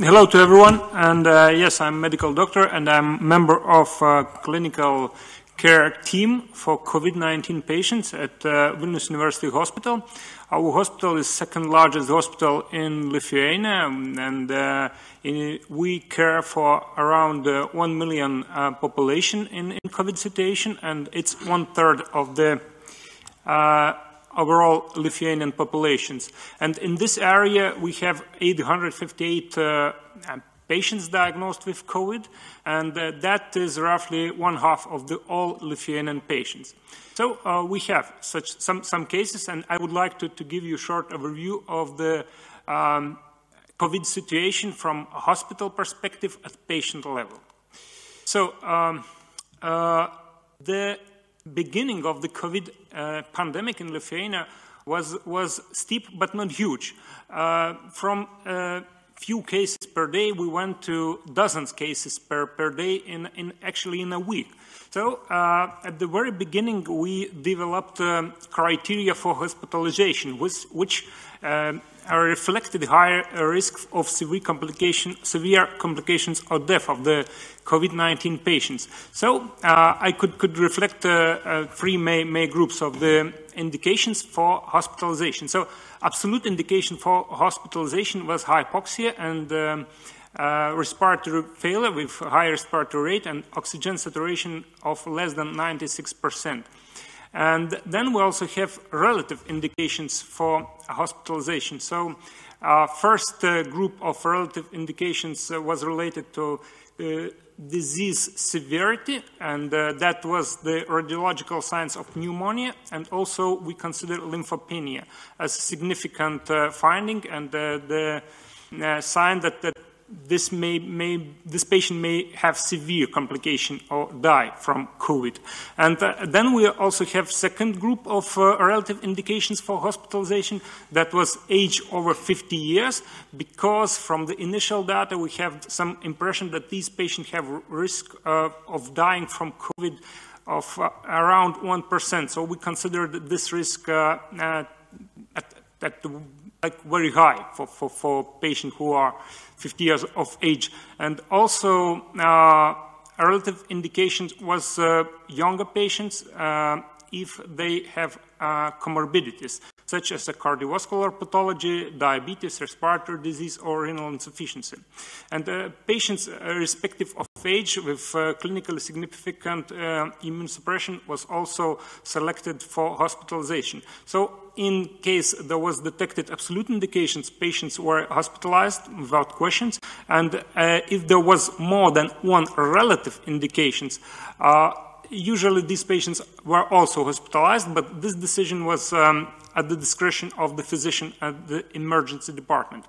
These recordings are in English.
hello to everyone, and uh, yes, I'm medical doctor, and I'm member of uh, clinical care team for COVID-19 patients at uh, Vilnius University Hospital. Our hospital is second largest hospital in Lithuania, and uh, in, we care for around uh, 1 million uh, population in, in COVID situation, and it's one third of the uh, overall Lithuanian populations. And in this area, we have 858 uh, patients diagnosed with COVID, and uh, that is roughly one half of the all Lithuanian patients. So uh, we have such some, some cases, and I would like to, to give you a short overview of the um, COVID situation from a hospital perspective at patient level. So um, uh, the beginning of the COVID uh, pandemic in Lithuania was, was steep but not huge. Uh, from uh, few cases per day, we went to dozens cases per, per day in, in actually in a week. So uh, at the very beginning, we developed uh, criteria for hospitalization, which, which uh, reflected higher risk of severe, complication, severe complications or death of the COVID-19 patients. So uh, I could, could reflect uh, uh, three main, main groups of the indications for hospitalization. So absolute indication for hospitalization was hypoxia and um, uh, respiratory failure with high respiratory rate and oxygen saturation of less than 96%. And then we also have relative indications for hospitalization. So uh, first uh, group of relative indications uh, was related to uh, disease severity, and uh, that was the radiological signs of pneumonia, and also we consider lymphopenia as a significant uh, finding and the sign that, that this, may, may, this patient may have severe complication or die from COVID. And uh, then we also have second group of uh, relative indications for hospitalization that was age over 50 years because from the initial data we have some impression that these patients have risk uh, of dying from COVID of uh, around 1%. So we consider this risk uh, uh, at, at the like very high for, for, for patients who are 50 years of age. And also, uh, relative indications was uh, younger patients uh, if they have uh, comorbidities such as a cardiovascular pathology, diabetes, respiratory disease, or renal insufficiency. And uh, patients, uh, irrespective of age, with uh, clinically significant uh, immune suppression was also selected for hospitalization. So in case there was detected absolute indications, patients were hospitalized without questions. And uh, if there was more than one relative indications, uh, usually these patients were also hospitalized, but this decision was um, at the discretion of the physician at the emergency department.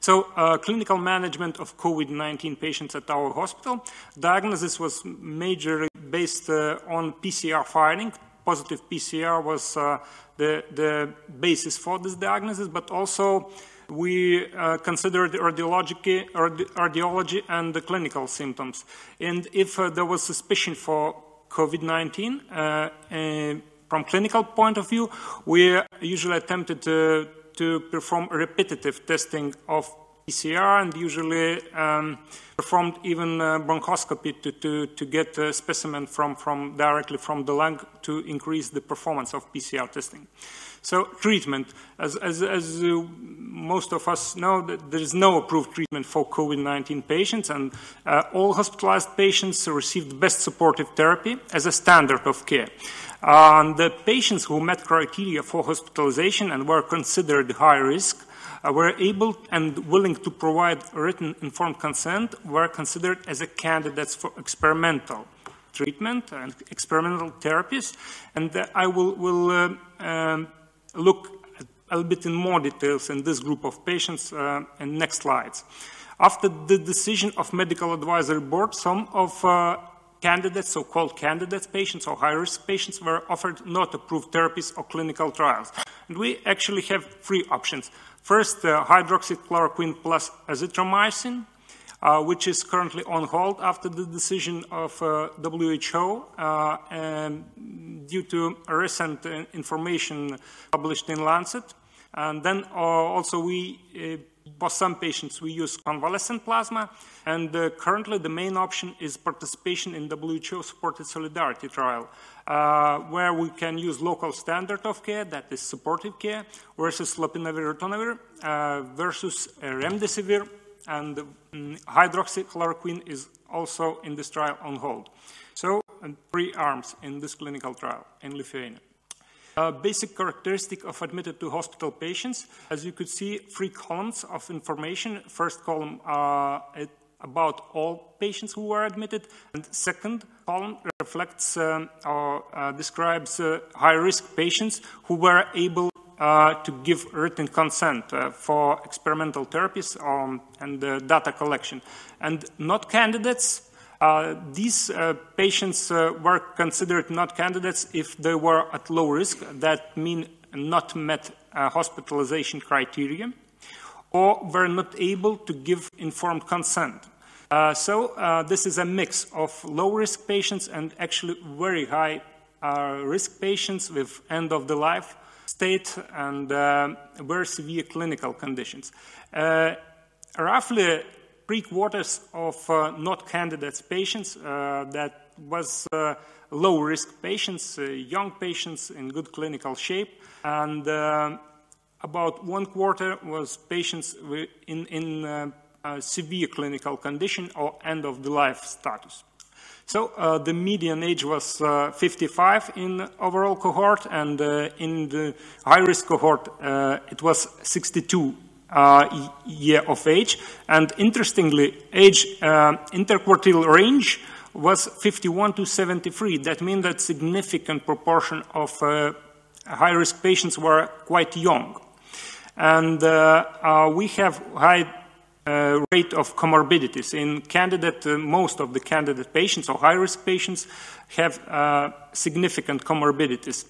So, uh, clinical management of COVID-19 patients at our hospital. Diagnosis was majorly based uh, on PCR finding. Positive PCR was uh, the, the basis for this diagnosis, but also we uh, considered radiology, radiology and the clinical symptoms. And if uh, there was suspicion for COVID-19, uh, from clinical point of view, we usually attempted to, to perform repetitive testing of PCR and usually um, performed even uh, bronchoscopy to, to, to get a specimen from, from directly from the lung to increase the performance of PCR testing. So treatment, as, as, as uh, most of us know, there is no approved treatment for COVID-19 patients and uh, all hospitalized patients received best supportive therapy as a standard of care. Um, the patients who met criteria for hospitalization and were considered high risk uh, were able and willing to provide written informed consent were considered as a candidates for experimental treatment and experimental therapies. And uh, I will, will uh, um, look a little bit in more details in this group of patients uh, in next slides. After the decision of medical advisory board, some of uh, candidates, so-called candidates patients or high-risk patients were offered not approved therapies or clinical trials. And we actually have three options. First, uh, hydroxychloroquine plus azithromycin, uh, which is currently on hold after the decision of uh, WHO uh, and due to recent uh, information published in Lancet. And then uh, also we for some patients, we use convalescent plasma, and currently the main option is participation in WHO-supported solidarity trial, uh, where we can use local standard of care, that is supportive care, versus lopinavir ritonavir uh, versus remdesivir, and um, hydroxychloroquine is also in this trial on hold. So, three arms in this clinical trial in Lithuania. Basic characteristic of admitted to hospital patients, as you could see, three columns of information. First column uh, about all patients who were admitted, and second column reflects um, or uh, describes uh, high-risk patients who were able to give written consent uh, for experimental therapies um, and data collection, and not candidates uh, these uh, patients uh, were considered not candidates if they were at low risk, that mean not met uh, hospitalization criteria, or were not able to give informed consent. Uh, so uh, this is a mix of low-risk patients and actually very high risk patients with end-of-the-life state and very severe clinical conditions. roughly three quarters of uh, not candidates patients uh, that was uh, low risk patients, uh, young patients in good clinical shape, and uh, about one quarter was patients in, in uh, severe clinical condition or end of the life status. So uh, the median age was uh, 55 in overall cohort, and uh, in the high-risk cohort, it was 62 uh, year of age. And interestingly, age uh, interquartile range was 51 to 73. That means that significant proportion of uh, high-risk patients were quite young. And uh, uh, we have high uh, rate of comorbidities. In candidate, most of the candidate patients or high-risk patients have significant comorbidities.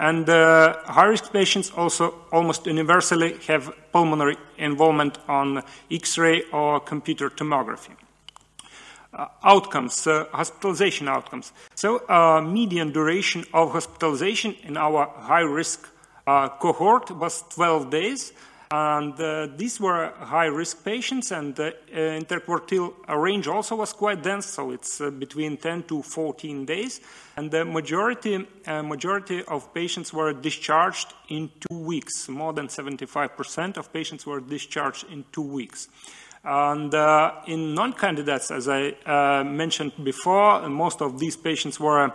And uh, high-risk patients also almost universally have pulmonary involvement on X-ray or computer tomography. Uh, outcomes, uh, hospitalization outcomes. So uh, median duration of hospitalization in our high-risk uh, cohort was 12 days, and uh, these were high-risk patients, and the uh, interquartile range also was quite dense, so it's uh, between 10 to 14 days. And the majority, uh, majority of patients were discharged in two weeks. More than 75% of patients were discharged in two weeks. And uh, in non-candidates, as I uh, mentioned before, most of these patients were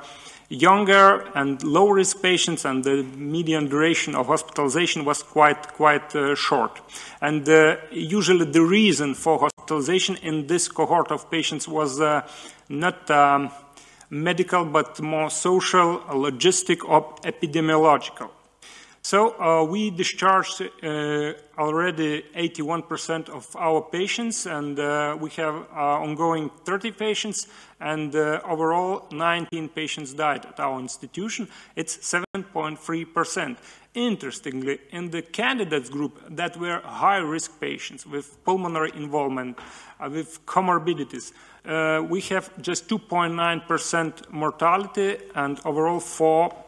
younger and low-risk patients, and the median duration of hospitalization was quite, quite uh, short. And uh, usually the reason for hospitalization in this cohort of patients was uh, not um, medical, but more social, logistic, or epidemiological. So uh, we discharged uh, already 81% of our patients, and uh, we have uh, ongoing 30 patients, and uh, overall 19 patients died at our institution. It's 7.3%. Interestingly, in the candidates group that were high-risk patients with pulmonary involvement, uh, with comorbidities, we have just 2.9% mortality and overall 4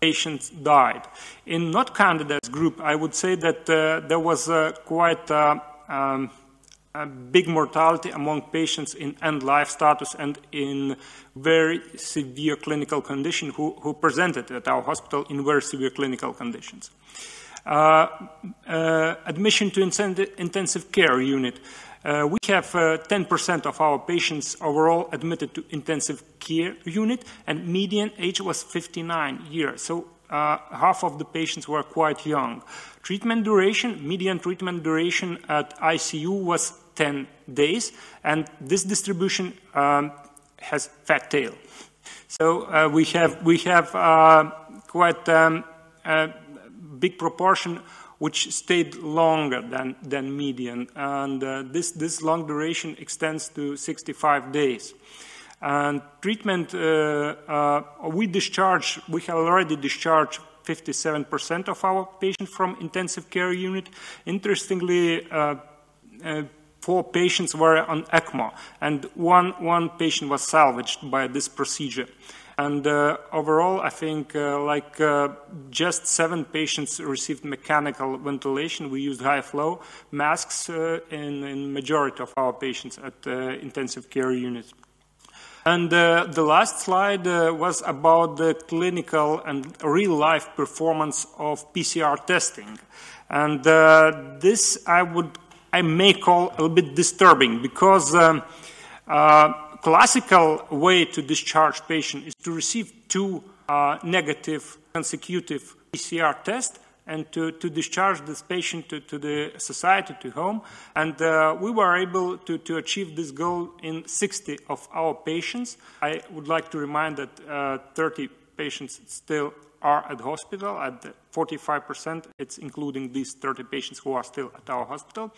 patients died. In not candidates group, I would say that uh, there was uh, quite uh, um, a big mortality among patients in end life status and in very severe clinical condition who, who presented at our hospital in very severe clinical conditions. Uh, uh, admission to intensive care unit. Uh, we have 10% uh, of our patients overall admitted to intensive care unit, and median age was 59 years. So uh, half of the patients were quite young. Treatment duration, median treatment duration at ICU was 10 days, and this distribution um, has fat tail. So uh, we have we have uh, quite um, a big proportion which stayed longer than, than median. And uh, this, this long duration extends to 65 days. And treatment, uh, uh, we discharge, we have already discharged 57% of our patients from intensive care unit. Interestingly, uh, uh, four patients were on ECMO, and one, one patient was salvaged by this procedure. And uh, overall, I think uh, like uh, just seven patients received mechanical ventilation. We used high flow masks uh, in, in majority of our patients at uh, intensive care units. And uh, the last slide uh, was about the clinical and real life performance of PCR testing. And uh, this I would, I may call a little bit disturbing because um, uh, classical way to discharge patient is to receive two uh, negative consecutive PCR tests and to, to discharge this patient to, to the society, to home. And uh, we were able to, to achieve this goal in 60 of our patients. I would like to remind that uh, 30 patients still are at hospital, at 45%, it's including these 30 patients who are still at our hospital.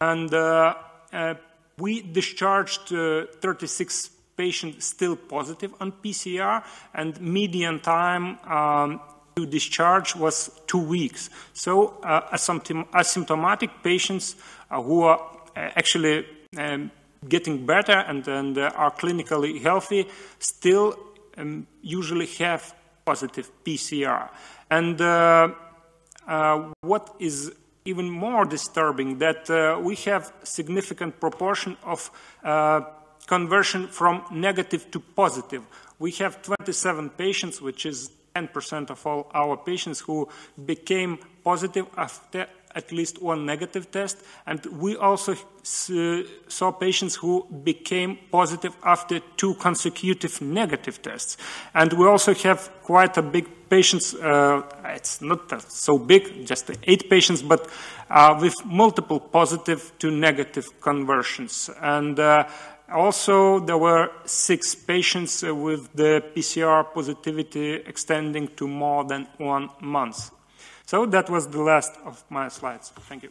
And uh, uh we discharged uh, 36 patients still positive on PCR, and median time um, to discharge was two weeks. So uh, asymptomatic patients uh, who are uh, actually um, getting better and, and uh, are clinically healthy still um, usually have positive PCR. And uh, what is even more disturbing that uh, we have significant proportion of uh, conversion from negative to positive. We have 27 patients, which is 10% of all our patients who became positive after at least one negative test. And we also uh, saw patients who became positive after two consecutive negative tests. And we also have quite a big patients, uh, it's not so big, just eight patients, but uh, with multiple positive to negative conversions. And uh, also, there were six patients with the PCR positivity extending to more than one month. So that was the last of my slides. Thank you.